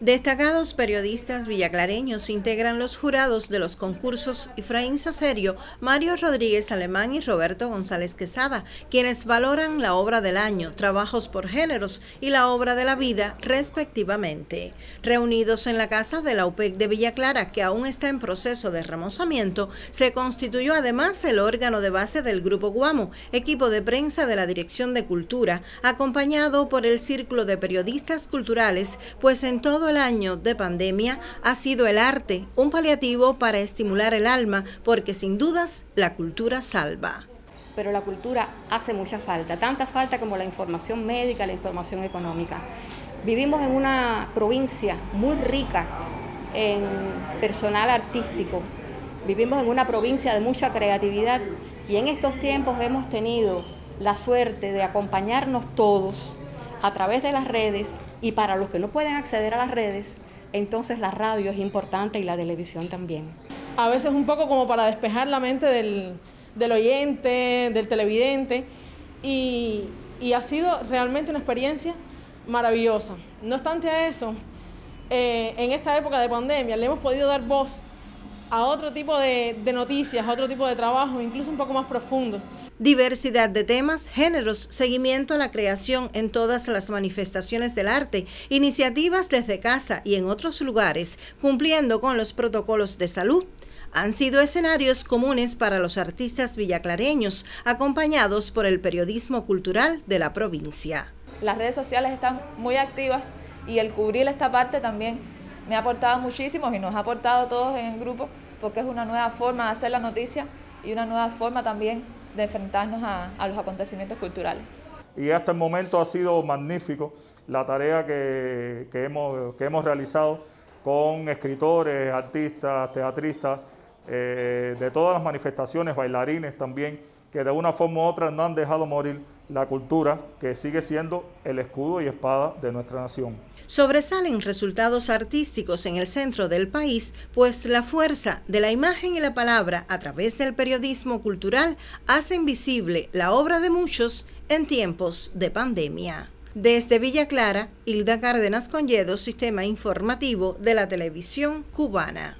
Destacados periodistas villaclareños integran los jurados de los concursos Efraín Sacerio, Mario Rodríguez Alemán y Roberto González Quesada, quienes valoran la obra del año, trabajos por géneros y la obra de la vida, respectivamente. Reunidos en la casa de la UPEC de Villa Clara, que aún está en proceso de remozamiento, se constituyó además el órgano de base del Grupo Guamo, equipo de prensa de la Dirección de Cultura, acompañado por el Círculo de Periodistas Culturales, pues en todo el año de pandemia ha sido el arte un paliativo para estimular el alma, porque sin dudas la cultura salva. Pero la cultura hace mucha falta, tanta falta como la información médica, la información económica. Vivimos en una provincia muy rica en personal artístico, vivimos en una provincia de mucha creatividad y en estos tiempos hemos tenido la suerte de acompañarnos todos a través de las redes y para los que no pueden acceder a las redes, entonces la radio es importante y la televisión también. A veces un poco como para despejar la mente del, oyente, del televidente, y, ha sido realmente una experiencia maravillosa. No obstante a eso, eh, en esta época de pandemia le hemos podido dar voz a otro tipo de, de noticias, a otro tipo de trabajos, incluso un poco más profundos diversidad de temas, géneros, seguimiento a la creación en todas las manifestaciones del arte, iniciativas desde casa y en otros lugares, cumpliendo con los protocolos de salud. Han sido escenarios comunes para los artistas villaclareños, acompañados por el periodismo cultural de la provincia. Las redes sociales están muy activas y el cubrir esta parte también me ha aportado muchísimo y nos ha aportado todos en el grupo porque es una nueva forma de hacer la noticia y una nueva forma también de enfrentarnos a, los acontecimientos culturales. Y hasta el momento ha sido magnífico la tarea que, hemos, realizado con escritores, artistas, teatristas, eh, de todas las manifestaciones, bailarines también, que de una forma u otra no han dejado morir la cultura, que sigue siendo el escudo y espada de nuestra nación. Sobresalen resultados artísticos en el centro del país, pues la fuerza de la imagen y la palabra a través del periodismo cultural hacen visible la obra de muchos en tiempos de pandemia. Desde Villa Clara, Hilda Cárdenas Conyedo, Sistema Informativo de la Televisión Cubana.